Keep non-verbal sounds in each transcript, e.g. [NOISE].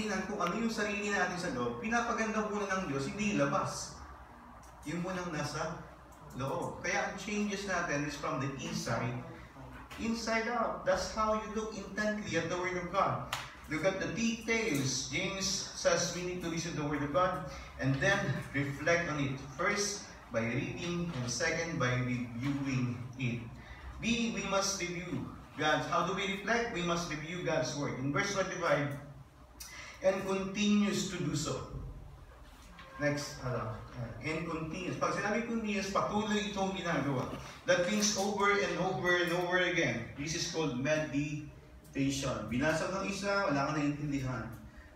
tingnan kung ano yung sarili natin sa loob, pinapaganda muna ng Diyos, hindi labas. Yung munang nasa loob. Kaya ang changes natin is from the inside, inside out. That's how you look intently at the Word of God. Look at the details. James says we need to listen to the Word of God and then reflect on it. First, by reading, and second, by reviewing it. B, we must review God's. How do we reflect? We must review God's Word. In verse 25, and continues to do so. Next, uh, and continues. Pag sinabi continuous, patuloy itong ginagawa. That means over and over and over again. This is called meditation. Binasa mo ng isa, wala ka naiintindihan.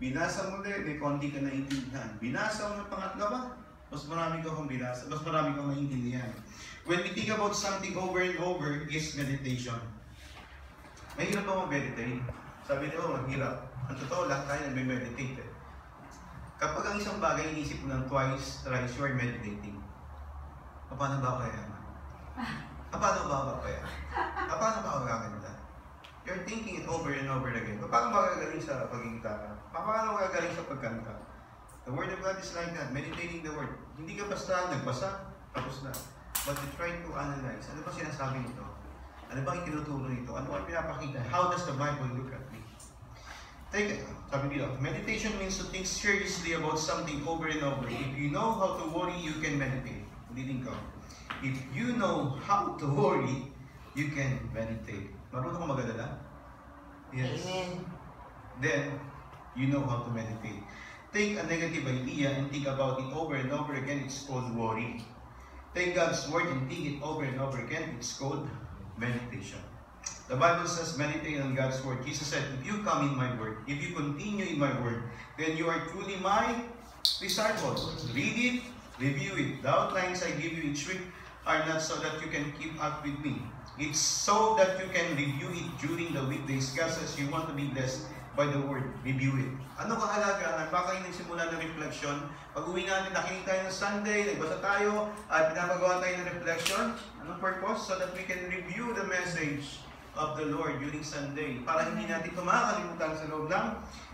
Binasa mo ulit, may konti ka naiintindihan. Binasa mo ng pangatlo mas marami ka kang binasa, mas marami kang naiintindihan. When we think about something over and over, is meditation. Mahirap ba mag-meditate? Sabi niyo, oh, mahirap. Ang totoo, lahat tayo nagme-meditate. Eh. Kapag ang isang bagay inisip mo ng twice, thrice, you are meditating. Paano ba ako kaya? Paano ba ako kaya? Paano ba ako gaganda? You're thinking it over and over again. Paano ba gagaling sa pagigitara? Paano ba gagaling sa pagkanta? The Word of God is like that, meditating the Word. Hindi ka basta nagbasa, tapos na. But you try to analyze. Ano ba sinasabi nito? Ano ba itinuturo nito? Ano ang pinapakita? How does the Bible look at me? Take it. Sabi dito, meditation means to think seriously about something over and over. If you know how to worry, you can meditate. Ulitin ko. If you know how to worry, you can meditate. Marunong ka magadala? Yes. Amen. Then, you know how to meditate. Take a negative idea and think about it over and over again. It's called worry. Take God's word and think it over and over again. It's called meditation. The Bible says, meditate on God's word. Jesus said, if you come in my word, if you continue in my word, then you are truly my disciples. Read it, review it. The outlines I give you each week are not so that you can keep up with me. It's so that you can review it during the weekdays. God says you want to be blessed by the word, review it. Ano kahalaga? Baka yung nagsimula ng reflection, pag uwi natin, nakinig tayo ng Sunday, nagbasa tayo, at pinapagawa tayo ng reflection. Anong purpose? So that we can review the message of the Lord during Sunday. Para hindi natin ito sa loob ng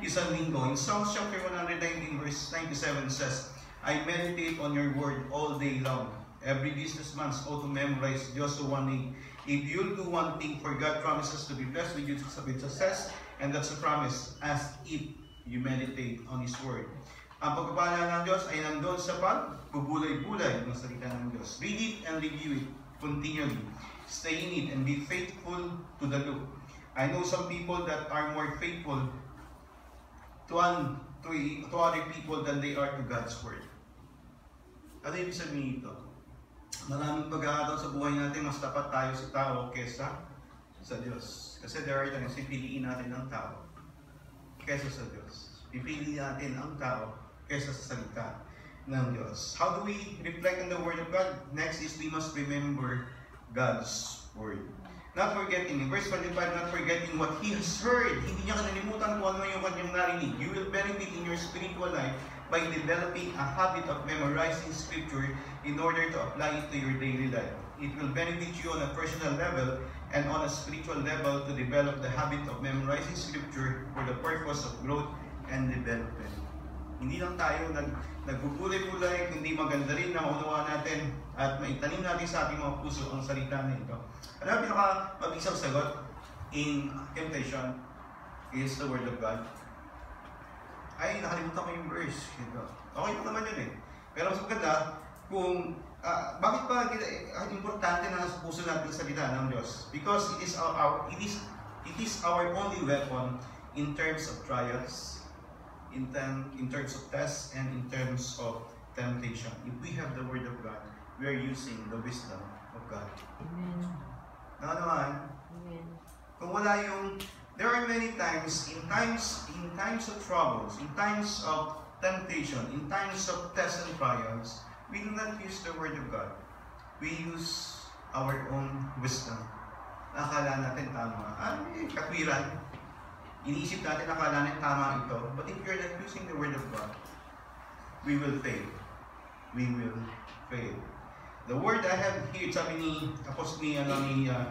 isang linggo. In Psalms chapter 119 verse 97 says, I meditate on your word all day long. Every businessman ought to memorize Joshua 1 If you'll do one thing for God promises to be blessed with you with success, And that's a promise as if you meditate on His Word. Ang pagpapala ng Diyos ay nandun sa pagbubulay-bulay ng salita ng Diyos. Read it and review it continually. Stay in it and be faithful to the loop. I know some people that are more faithful to, un, to, to other people than they are to God's Word. Ano ibig sabihin ito? Maraming pagkakataon sa buhay natin, mas tapat tayo sa tao kesa sa Diyos. Kasi there are times, pipiliin natin ang tao kesa sa Diyos. Pipili natin ang tao kesa sa salita ng Diyos. How do we reflect on the Word of God? Next is we must remember God's Word. Not forgetting, in verse 25, not forgetting what He has heard. Hindi niya kanalimutan kung ano yung kanyang narinig. You will benefit in your spiritual life by developing a habit of memorizing Scripture in order to apply it to your daily life. It will benefit you on a personal level and on a spiritual level to develop the habit of memorizing Scripture for the purpose of growth and development. Hindi lang tayo nag, nagbubulay-bulay, kundi maganda rin na maunawaan natin at maitanim natin sa ating mga puso ang salita na ito. Ano ang pinaka-mabisang sagot in temptation is the Word of God. Ay, nakalimutan ko yung verse. Ito. Okay pa naman yun eh. Pero mas maganda kung Uh, bakit pa uh, importante na nasa puso natin salita ng Diyos? Because it is our, our it is it is our only weapon in terms of trials, in term, in terms of tests, and in terms of temptation. If we have the Word of God, we are using the wisdom of God. Amen. Nakanaman? Amen. Kung wala yung, there are many times, in times, in times of troubles, in times of temptation, in times of tests and trials, we do not use the Word of God. We use our own wisdom. Nakala natin tama. Ay, katwiran. Iniisip natin nakala natin tama ito. But if you're not using the Word of God, we will fail. We will fail. The word I have here, sabi ni Apostle ni, ano, ni uh,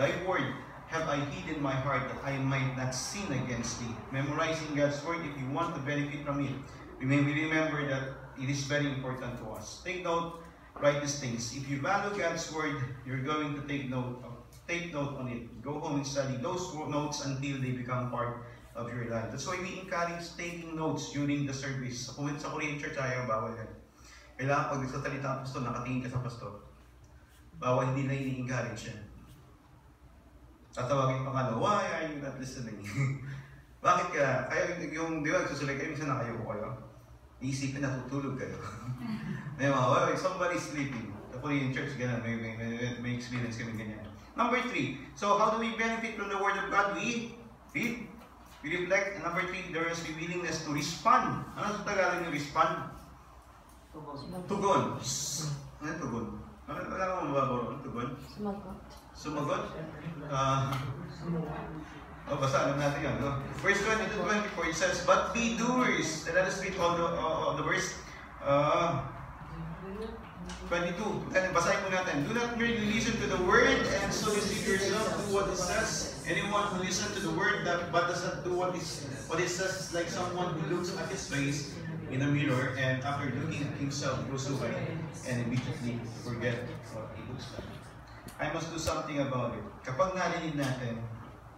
thy word have I hid in my heart that I might not sin against thee. Memorizing God's word, if you want to benefit from it, we may remember that it is very important to us. Take note, write these things. If you value God's word, you're going to take note of, take note on it. Go home and study those notes until they become part of your life. That's why we encourage taking notes during the service. Sa, sa Korean Church, ayaw bawal yan. Kailangan pag nagsasalita ang pastor, nakatingin ka sa pastor. Bawal hindi na ini-encourage yan. Tatawagin pa nga why are you not listening? [LAUGHS] Bakit ka? Kaya yung, di ba, susulit kayo, minsan nakayo ko kayo. Iisipin na tutulog kayo. [LAUGHS] may mga, well, somebody's sleeping. Ako yung church, ganun, may, may, may, may experience kami ganyan. Number three, so how do we benefit from the Word of God? We read, we reflect, and number three, there is a willingness to respond. Ano sa Tagalog yung respond? Tugon. Ano tugon? Ano, wala akong mababaro. Ano tugon? Sumagot. Sumagot? Ah, oh, basta alam natin yan. No? Verse 20 to 24, it says, But be doers. And let us read all the, uh, the verse. Uh, 22. Then basahin mo natin. Do not merely listen to the word and so deceive yourself. Do what it says. Anyone who listens to the word that but does not do what it, what it says is like someone who looks at his face in a mirror and after looking at himself goes away and immediately forget what he looks like. I must do something about it. Kapag narinig natin,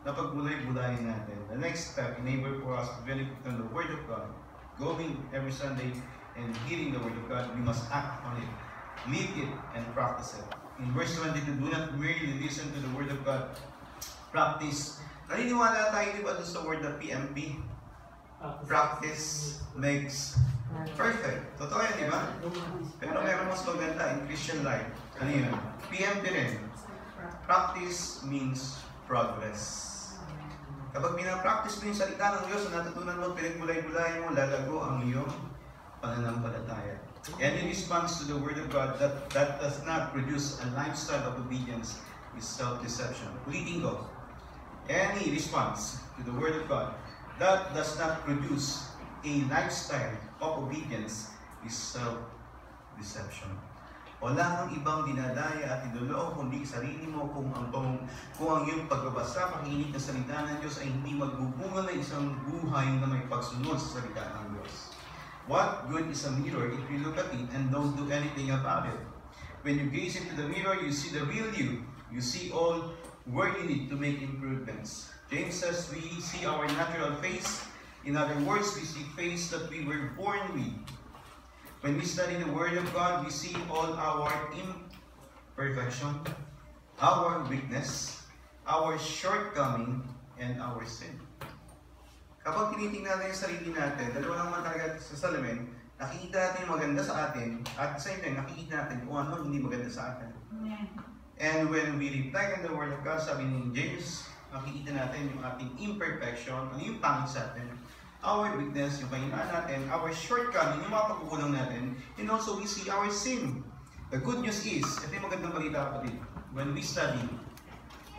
napagbulay-bulayin natin, the next step enable for us to benefit from the Word of God, going every Sunday and hearing the Word of God, we must act on it, live it, and practice it. In verse 22, do not merely listen to the Word of God, practice. Naniniwala tayo di ba doon sa word na PMP? Practice makes perfect. Totoo yan, di ba? Pero meron mas maganda in Christian life. Ano yun? PMP rin. Practice means progress. Kapag pinapractice mo yung salita ng Diyos na natutunan mo, pinagbulay-bulay mo, lalago ang iyong pananampalataya. Any response to the Word of God that, that does not produce a lifestyle of obedience is self-deception. Ulitin ko. Any response to the Word of God that does not produce a lifestyle of obedience is self-deception. Wala kang ibang dinadaya at iduloo kundi sarili mo kung ang kung, kung ang iyong pagbabasa, pakinig ng salita ng Diyos ay hindi magbubunga ng isang buhay na may pagsunod sa salita ng Diyos. What good is a mirror if you look at it and don't do anything about it? When you gaze into the mirror, you see the real you. You see all where you need to make improvements. James says we see our natural face. In other words, we see face that we were born with. When we study the Word of God, we see all our imperfection, our weakness, our shortcoming, and our sin. Kapag tinitingnan natin yung sarili natin, dalawa naman talaga sa salamin, nakikita natin yung maganda sa atin, at sa same time, nakikita natin kung ano hindi maganda sa atin. And when we reflect on the Word of God, sabi ni James, makikita natin yung ating imperfection, ano yung pangit sa atin, our weakness, yung kahinaan natin, our shortcoming, yung mga pagkukulang natin, and also we see our sin. The good news is, ito yung magandang balita kapatid, when we study,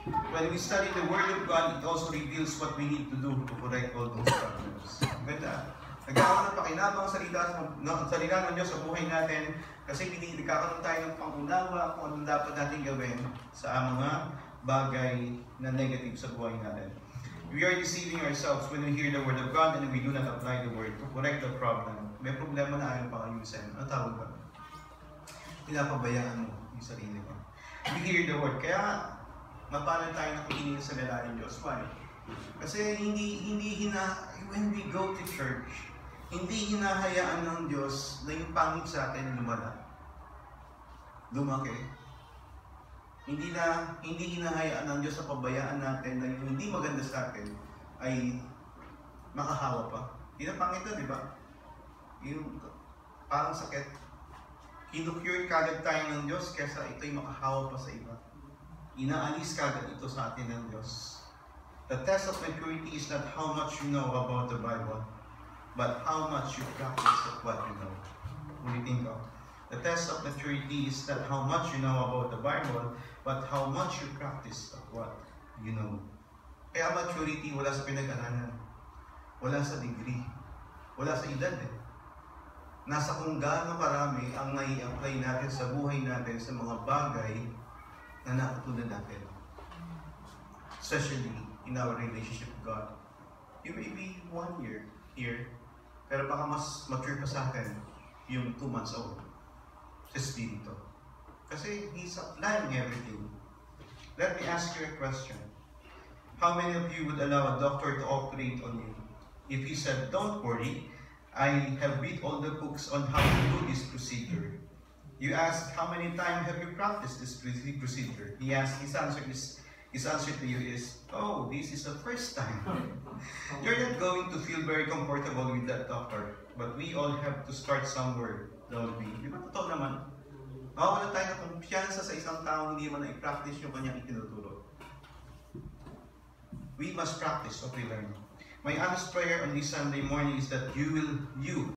when we study the Word of God, it also reveals what we need to do to correct all those problems. Ganda. Nagkakaroon ng pakinabang salita ng salita ng Diyos sa buhay natin kasi nagkakaroon tayo ng pangunawa kung anong dapat natin gawin sa mga bagay na negative sa buhay natin. We are deceiving ourselves when we hear the word of God and we do not apply the word to correct the problem. May problema na ayaw pang ayusin. Ano tawag ba? Pinapabayaan mo yung sarili mo. We hear the word. Kaya mapalad tayo nakikinig sa salita ng Diyos. Why? Kasi hindi hindi hina when we go to church, hindi hinahayaan ng Diyos na yung pangit sa atin lumala. Lumaki. Hindi na hindi hinahayaan ng Diyos sa pabayaan natin na yung hindi maganda sa atin ay makahawa pa. Hindi na pangit na, di ba? Yung parang sakit. Kinukure kagad tayo ng Diyos kesa ito'y makahawa pa sa iba. Inaalis kagad ito sa atin ng Diyos. The test of maturity is not how much you know about the Bible, but how much you practice of what you know. Ulitin ko. The test of maturity is not how much you know about the Bible, but how much you practice of what you know. Kaya maturity wala sa pinag-aralan. Wala sa degree. Wala sa edad eh. Nasa kung gaano karami ang nai-apply natin sa buhay natin sa mga bagay na nakatulad natin. especially in our relationship with God. You may be one year here, pero baka mas mature pa sa akin yung two months old sa Espiritu. Kasi He's applying everything. Let me ask you a question. How many of you would allow a doctor to operate on you? If he said, don't worry, I have read all the books on how to do this procedure. You ask, how many times have you practiced this procedure? He asked, his answer is, his answer to you is, oh, this is the first time. [LAUGHS] You're not going to feel very comfortable with that doctor. But we all have to start somewhere, don't we? Di ba totoo naman? Mawawala tayo ng kumpiyansa sa isang taong hindi mo na i-practice yung kanyang itinuturo. We must practice what we learn. My honest prayer on this Sunday morning is that you will, you,